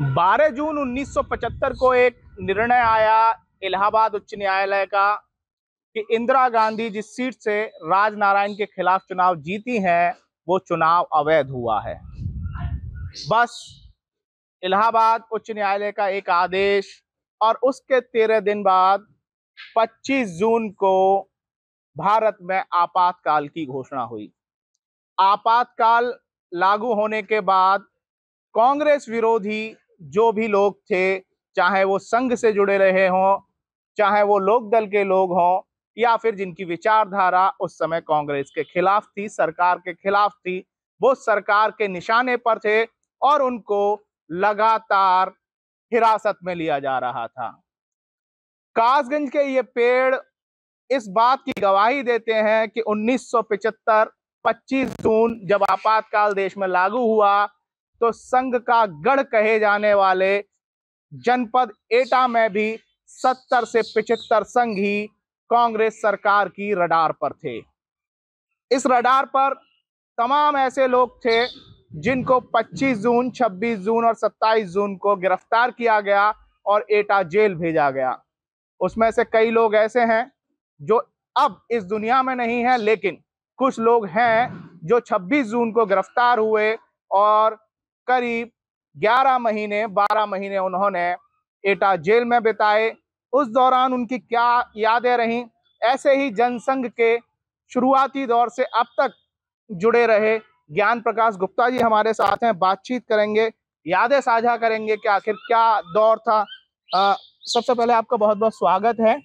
12 जून 1975 को एक निर्णय आया इलाहाबाद उच्च न्यायालय का कि इंदिरा गांधी जिस सीट से राज नारायण के खिलाफ चुनाव जीती हैं, वो चुनाव अवैध हुआ है। बस इलाहाबाद उच्च न्यायालय का एक आदेश और उसके तेरह दिन बाद 25 जून को भारत में आपातकाल की घोषणा हुई। आपातकाल लागू होने के बाद कांग्रेस विरोधी जो भी लोग थे, चाहे वो संघ से जुड़े रहे हों, चाहे वो लोक दल के लोग हों, या फिर जिनकी विचारधारा उस समय कांग्रेस के खिलाफ थी, सरकार के खिलाफ थी, वो सरकार के निशाने पर थे और उनको लगातार हिरासत में लिया जा रहा था। कासगंज के ये पेड़ इस बात की गवाही देते हैं कि 1975 25 जून जब आपातकाल देश में लागू हुआ तो संघ का गढ़ कहे जाने वाले जनपद एटा में भी 70 से 75 संघ ही कांग्रेस सरकार की रडार पर थे। इस रडार पर तमाम ऐसे लोग थे जिनको 25 जून 26 जून और 27 जून को गिरफ़्तार किया गया और एटा जेल भेजा गया। उसमें से कई लोग ऐसे हैं जो अब इस दुनिया में नहीं है, लेकिन कुछ लोग हैं जो 26 जून को गिरफ़्तार हुए और करीब 11 महीने 12 महीने उन्होंने एटा जेल में बिताए। उस दौरान उनकी क्या यादें रहीं? ऐसे ही जनसंघ के शुरुआती दौर से अब तक जुड़े रहे ज्ञान प्रकाश गुप्ता जी हमारे साथ हैं। बातचीत करेंगे, यादें साझा करेंगे कि आखिर क्या दौर था। सबसे पहले आपका बहुत बहुत स्वागत है।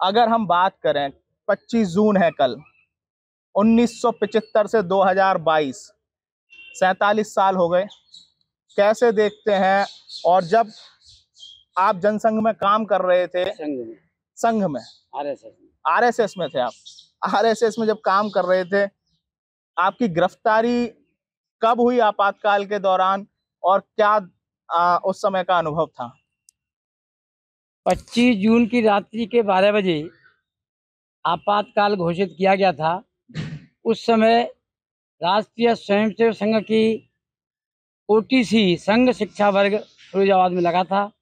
अगर हम बात करें 25 जून है कल 1975 से 2022 सैतालीस साल हो गए। कैसे देखते हैं? और जब आप जनसंघ में काम कर रहे थे संघ में। संघ में? आरएसएस में। आरएसएस में थे आप। आरएसएस में जब काम कर रहे थे आपकी गिरफ्तारी कब हुई आपातकाल के दौरान? और क्या आ, उस समय का अनुभव था? 25 जून की रात्रि के 12 बजे आपातकाल घोषित किया गया था। उस समय राष्ट्रीय स्वयंसेवक संघ की ओटीसी संघ शिक्षा वर्ग फिरोजाबाद में लगा था।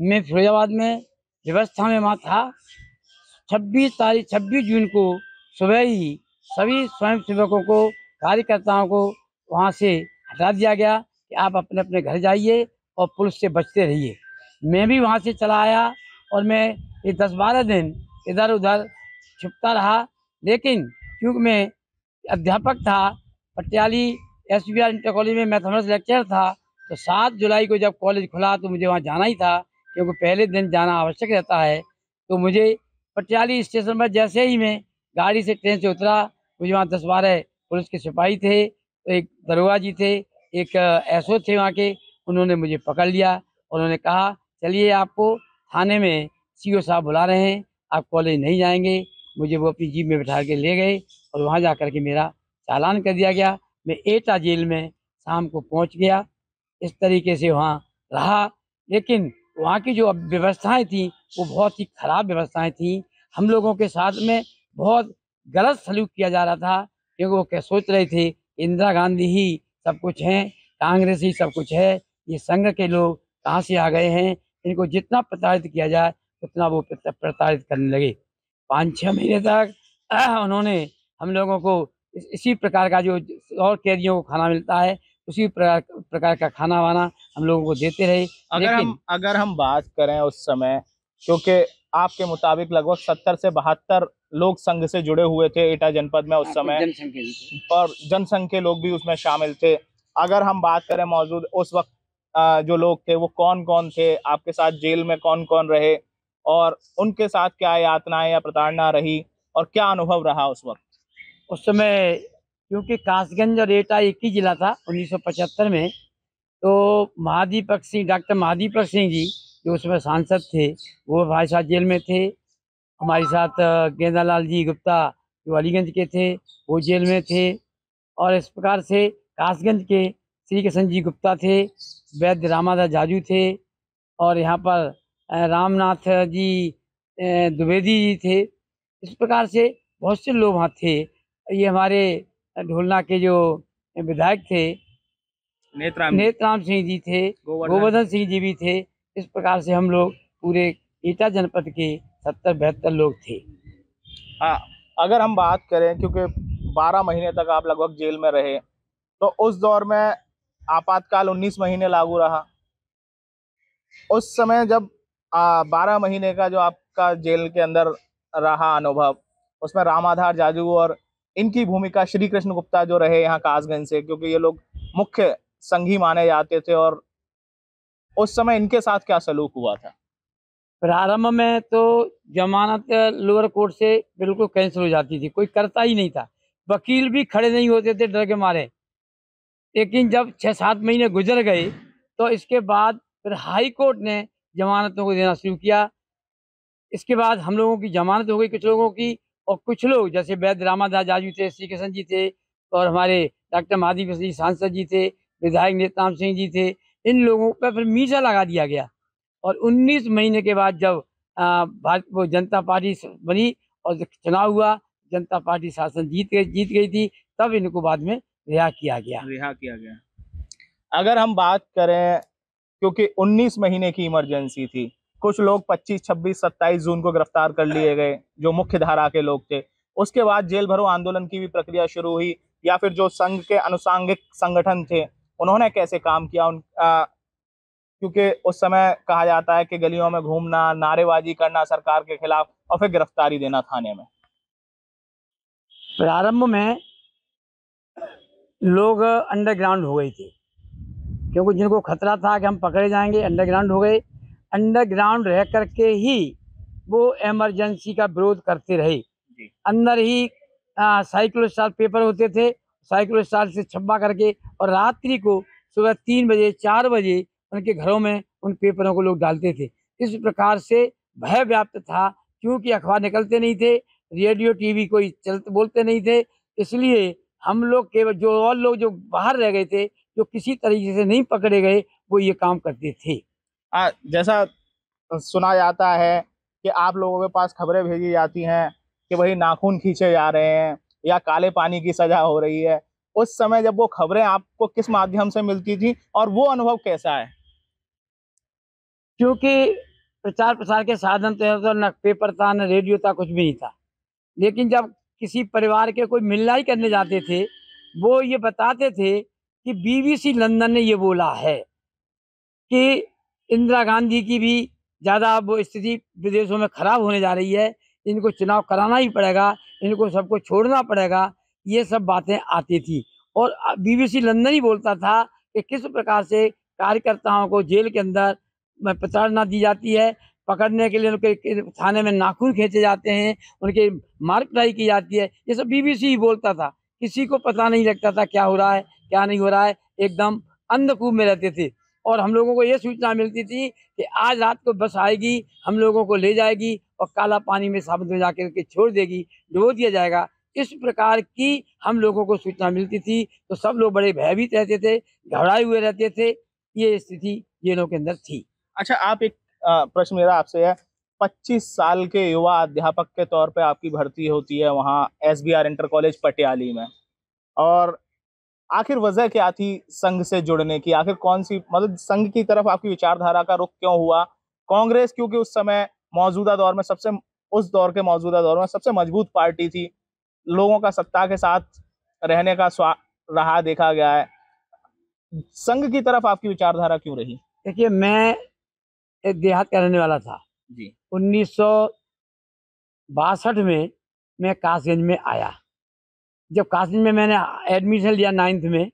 मैं फिरोजाबाद में व्यवस्था में वहाँ था। 26 तारीख 26 जून को सुबह ही सभी स्वयंसेवकों को, कार्यकर्ताओं को वहाँ से हटा दिया गया कि आप अपने अपने घर जाइए और पुलिस से बचते रहिए। मैं भी वहाँ से चला आया और मैं ये दस बारह दिन इधर उधर छुपता रहा। लेकिन क्योंकि मैं अध्यापक था Patiyali S B R inter college में मैथमेटिक्स लेक्चर था तो सात जुलाई को जब कॉलेज खुला तो मुझे वहाँ जाना ही था, क्योंकि पहले दिन जाना आवश्यक रहता है। तो मुझे पटियाली स्टेशन पर जैसे ही मैं गाड़ी से ट्रेन से उतरा, मुझे वहाँ दस बारह पुलिस के सिपाही थे, एक दरोगा जी थे, एक एसओ थे वहाँ के, उन्होंने मुझे पकड़ लिया। उन्होंने कहा, चलिए आपको थाने में सीओ साहब बुला रहे हैं, आप कॉलेज नहीं जाएँगे। मुझे वो अपनी जीप में बैठा के ले गए और वहाँ जा कर के मेरा चालान कर दिया गया। मैं एटा जेल में शाम को पहुँच गया। इस तरीके से वहाँ रहा। लेकिन वहाँ की जो व्यवस्थाएँ थी, वो बहुत ही खराब व्यवस्थाएँ थी। हम लोगों के साथ में बहुत गलत सलूक किया जा रहा था, क्योंकि वो क्या सोच रहे थे इंदिरा गांधी ही सब कुछ है, कांग्रेस ही सब कुछ है, ये संघ के लोग कहाँ से आ गए हैं? इनको जितना प्रताड़ित किया जाए, उतना वो प्रताड़ित करने लगे। पाँच छः महीने तक, उन्होंने हम लोगों को इस, इसी प्रकार का जो और कैदियों को खाना मिलता है उसी प्रकार प्रकार का खाना वाना हम लोगों को देते रहे। अगर हम अगर हम बात करें उस समय क्योंकि आपके मुताबिक लगभग सत्तर से बहत्तर लोग संघ से जुड़े हुए थे एटा जनपद में उस हाँ, समय। और जनसंघ के लोग भी उसमें शामिल थे। अगर हम बात करें मौजूद उस वक्त जो लोग थे वो कौन कौन थे? आपके साथ जेल में कौन कौन रहे? और उनके साथ क्या यातनाएँ या प्रताड़ना रही? और क्या अनुभव रहा उस वक्त? उस समय क्योंकि कासगंज और एटा एक ही जिला था 1975 में तो महादीपक सिंह, डॉक्टर महादीपक सिंह जी जो उसमें सांसद थे, वो भाई साहब जेल में थे। हमारे साथ गेंदालाल जी गुप्ता जो अलीगंज के थे, वो जेल में थे। और इस प्रकार से कासगंज के श्री कृष्ण जी गुप्ता थे, वैद्य रामादास जाजू थे और यहाँ पर रामनाथ जी द्विवेदी जी थे। इस प्रकार से बहुत से लोग वहाँ थे। ये हमारे ढोलना के जो विधायक थे नेत्राम। नेत्राम सिंह जी थे गोवर्धन। सिंह जी भी थे। इस प्रकार से हम लोग पूरे ईटा जनपद के सत्तर बहत्तर लोग थे। हाँ अगर हम बात करें क्योंकि बारह महीने तक आप लगभग जेल में रहे तो उस दौर में आपातकाल उन्नीस महीने लागू रहा। उस समय जब बारह महीने का जो आपका जेल के अंदर रहा अनुभव उसमें रामाधार जाजू और इनकी भूमिका श्री कृष्ण गुप्ता जो रहे यहाँ कासगंज से, क्योंकि ये लोग मुख्य संघी माने जाते थे और उस समय इनके साथ क्या सलूक हुआ था? प्रारंभ में तो जमानत लोअर कोर्ट से बिल्कुल कैंसिल हो जाती थी, कोई करता ही नहीं था। वकील भी खड़े नहीं होते थे डर के मारे। लेकिन जब छः सात महीने गुजर गए तो इसके बाद फिर हाई कोर्ट ने जमानतों को देना शुरू किया। इसके बाद हम लोगों की जमानत हो गई कुछ लोगों की और कुछ लोग, जैसे वैद्य रामादास जाजू थे श्री कृष्ण जी थे और हमारे डॉक्टर महादीप जी सांसद जी थे, विधायक नेताम सिंह जी थे, इन लोगों पर फिर मीसा लगा दिया गया। और 19 महीने के बाद जब भारत, वो जनता पार्टी बनी और चुनाव हुआ, जनता पार्टी शासन जीत गई जीत गई थी, तब इनको बाद में रिहा किया गया। रिहा किया गया। अगर हम बात करें, क्योंकि 19 महीने की इमरजेंसी थी कुछ लोग 25, 26, 27 जून को गिरफ़्तार कर लिए गए जो मुख्य धारा के लोग थे। उसके बाद जेल भरो आंदोलन की भी प्रक्रिया शुरू हुई या फिर जो संघ के अनुसांगिक संगठन थे उन्होंने कैसे काम किया? उन क्योंकि उस समय कहा जाता है कि गलियों में घूमना नारेबाजी करना सरकार के खिलाफ और फिर गिरफ्तारी देना थाने में। प्रारंभ में लोग अंडरग्राउंड हो गए थे क्योंकि जिनको खतरा था कि हम पकड़े जाएँगे अंडरग्राउंड हो गए अंडरग्राउंड रह करके ही वो इमरजेंसी का विरोध करते रहे। अंदर ही साइकिलोस्टार पेपर होते थे साइकिल से छप्पा करके और रात्रि को सुबह तीन बजे चार बजे उनके घरों में उन पेपरों को लोग डालते थे। इस प्रकार से भय व्याप्त था क्योंकि अखबार निकलते नहीं थे रेडियो टीवी कोई चलते बोलते नहीं थे। इसलिए हम लोग केवल जो और लोग जो बाहर रह गए थे जो किसी तरीके से नहीं पकड़े गए वो ये काम करते थे। आ, जैसा सुना जाता है कि आप लोगों के पास खबरें भेजी जाती हैं कि भाई नाखून खींचे जा रहे हैं या काले पानी की सजा हो रही है उस समय जब वो खबरें आपको किस माध्यम से मिलती थी और वो अनुभव कैसा है? क्योंकि प्रचार प्रसार के साधन तो तो न पेपर था न रेडियो था कुछ भी नहीं था। लेकिन जब किसी परिवार के कोई मिलना ही करने जाते थे वो ये बताते थे कि बीबीसी लंदन ने ये बोला है कि इंदिरा गांधी की भी ज़्यादा अब स्थिति विदेशों में खराब होने जा रही है। इनको चुनाव कराना ही पड़ेगा, इनको सबको छोड़ना पड़ेगा, ये सब बातें आती थी। और बीबीसी लंदन ही बोलता था कि किस प्रकार से कार्यकर्ताओं को जेल के अंदर प्रताड़ना दी जाती है। पकड़ने के लिए उनके थाने में नाखून खींचे जाते हैं, उनके मार पिटाई की जाती है। ये सब बीबीसी ही बोलता था। किसी को पता नहीं लगता था क्या हो रहा है, क्या नहीं हो रहा है। एकदम अंधकूप में रहते थे। और हम लोगों को ये सूचना मिलती थी कि आज रात को बस आएगी, हम लोगों को ले जाएगी और काला पानी में साबुत में जाकर के छोड़ देगी डुबो दिया जाएगा। इस प्रकार की हम लोगों को सूचना मिलती थी। तो सब लोग बड़े भयभीत रहते थे, घबराए हुए रहते थे। ये स्थिति लोग के अंदर थी। अच्छा आप एक प्रश्न मेरा आपसे है। 25 साल के युवा अध्यापक के तौर पे आपकी भर्ती होती है वहाँ S B R inter college Patiyali में। और आखिर वजह क्या थी संघ से जुड़ने की? आखिर कौन सी मतलब संघ की तरफ़ आपकी विचारधारा का रुख क्यों हुआ? कांग्रेस क्योंकि उस समय मौजूदा दौर में सबसे उस दौर के मौजूदा दौर में सबसे मज़बूत पार्टी थी। लोगों का सत्ता के साथ रहने का स्वा रहा देखा गया है। संघ की तरफ़ आपकी विचारधारा क्यों रही? देखिए मैं एक देहात का रहने वाला था। जी। उन्नीस में मैं कासगंज में आया। जब कासगंज में मैंने एडमिशन लिया नाइन्थ में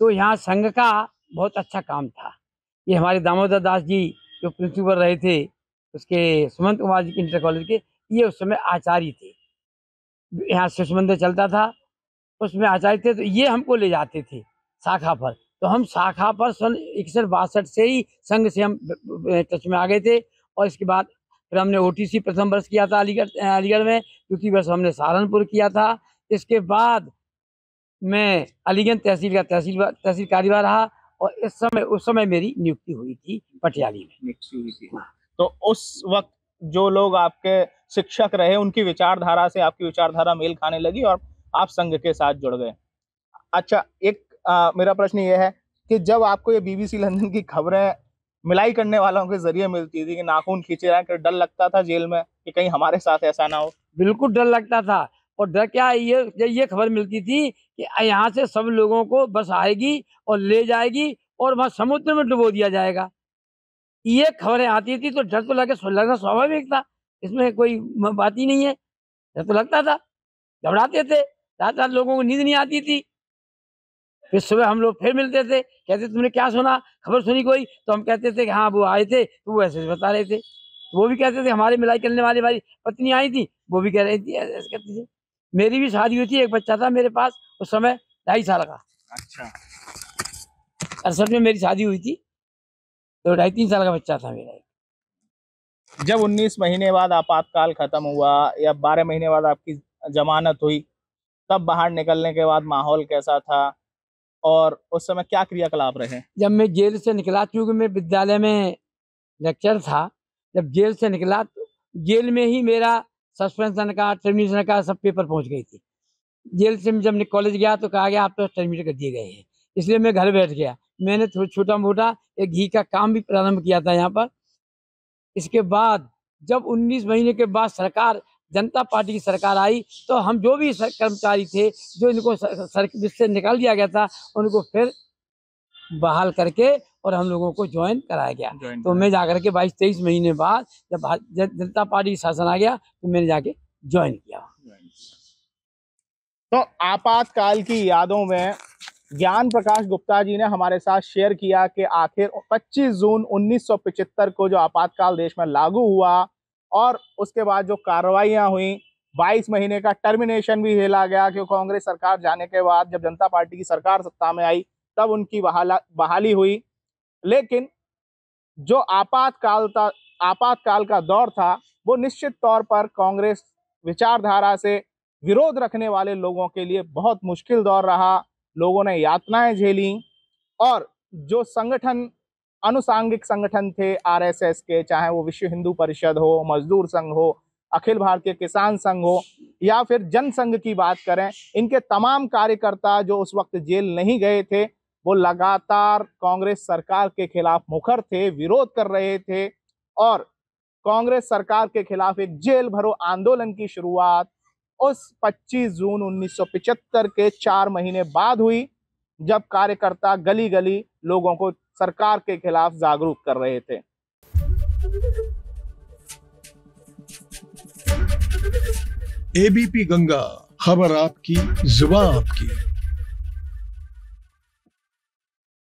तो यहाँ संघ का बहुत अच्छा काम था। ये हमारे दामोदर दास जी जो प्रिंसिपल रहे थे, उसके सुमंत कुमार जी इंटर कॉलेज के, ये उस समय आचार्य थे। यहाँ शिशु मंदिर चलता था, उसमें आचार्य थे तो ये हमको ले जाते थे शाखा पर। तो हम शाखा पर सन इकसठ बासठ से ही संघ से हम टच में आ गए थे, और इसके बाद फिर हमने ओटीसी प्रथम वर्ष किया था अलीगढ़ अलीगढ़ में, क्योंकि वर्ष हमने सहारनपुर किया था। इसके बाद मैं अलीगंज तहसील का तहसील तहसील कार्यवाह रहा और इस समय उस समय मेरी नियुक्ति हुई थी पटियाली में। नियुक्ति हुई थी। हाँ। तो उस वक्त जो लोग आपके शिक्षक रहे उनकी विचारधारा से आपकी विचारधारा मेल खाने लगी और आप संघ के साथ जुड़ गए। अच्छा एक आ, मेरा प्रश्न ये है कि जब आपको ये बीबीसी लंदन की खबरें मिलाई करने वालों के ज़रिए मिलती थी कि नाखून खींचे रहे डर लगता था जेल में कि कहीं हमारे साथ ऐसा ना हो? बिल्कुल डर लगता था। और डर क्या ये जब ये खबर मिलती थी कि यहाँ से सब लोगों को बस आएगी और ले जाएगी और वहाँ समुद्र में डुबो दिया जाएगा। ये खबरें आती थी तो डर तो लगे लगना स्वाभाविक था। इसमें कोई बात ही नहीं है। डर तो लगता था। घबराते थे। रात रात लोगों को नींद नहीं आती थी। फिर सुबह हम लोग फिर मिलते थे। कहते, तुमने क्या सुना? खबर सुनी कोई? तो हम कहते थे कि हाँ वो आए थे। तो वो ऐसे बता रहे थे। वो भी कहते थे, हमारे मिलाई करने वाली हमारी पत्नी आई थी। वो भी कह रही थी ऐसे कहती थी। मेरी भी शादी हुई थी एक बच्चा था मेरे पास उस समय ढाई साल का। अच्छा। अड़सठ में मेरी शादी हुई थी तो ढाई तीन साल का बच्चा था मेरा जब 19 महीने बाद आपातकाल खत्म हुआ या 12 महीने बाद आपकी जमानत हुई तब बाहर निकलने के बाद माहौल कैसा था? और उस समय क्या क्रियाकलाप रहे? जब मैं जेल से निकला चूँकि मैं विद्यालय में लेक्चर था जब जेल से निकला तो जेल में ही मेरा सस्पेंशन का टर्मिनेशन का सब पेपर पहुँच गई थी जेल से जब कॉलेज गया तो कहा गया आप तो टर्मिनेट कर दिए गए हैं इसलिए मैं घर बैठ गया मैंने छोटा मोटा एक घी का काम भी प्रारंभ किया था यहाँ पर इसके बाद जब 19 महीने के बाद सरकार जनता पार्टी की सरकार आई तो हम जो भी कर्मचारी थे जो इनको से निकाल दिया गया था उनको फिर बहाल करके और हम लोगों को ज्वाइन कराया गया। तो मैं जाकर के बाईस तेईस महीने बाद जब जनता पार्टी शासन आ गया तो मैंने जाके ज्वाइन किया। तो आपातकाल की यादों में ज्ञान प्रकाश गुप्ता जी ने हमारे साथ शेयर किया कि आखिर 25 जून 1975 को जो आपातकाल देश में लागू हुआ और उसके बाद जो कार्रवाइयाँ हुई 22 महीने का टर्मिनेशन भी हेला गया क्योंकि कांग्रेस सरकार जाने के बाद जब जनता पार्टी की सरकार सत्ता में आई तब उनकी बहाला, बहाली हुई। लेकिन जो आपातकाल था आपातकाल का दौर था, वो निश्चित तौर पर कांग्रेस विचारधारा से विरोध रखने वाले लोगों के लिए बहुत मुश्किल दौर रहा। लोगों ने यातनाएँ झेली और जो संगठन, अनुसांगिक संगठन थे, आरएसएस के, चाहे वो विश्व हिंदू परिषद हो, मजदूर संघ हो, अखिल भारतीय किसान संघ हो, या फिर जनसंघ की बात करें, इनके तमाम कार्यकर्ता जो उस वक्त जेल नहीं गए थे वो लगातार कांग्रेस सरकार के खिलाफ मुखर थे, विरोध कर रहे थे और कांग्रेस सरकार के खिलाफ एक जेल भरो आंदोलन की शुरुआत उस 25 जून 1975 के चार महीने बाद हुई, जब कार्यकर्ता गली गली लोगों को सरकार के खिलाफ जागरूक कर रहे थे। एबीपी गंगा, खबर आपकी, जुबा आपकी।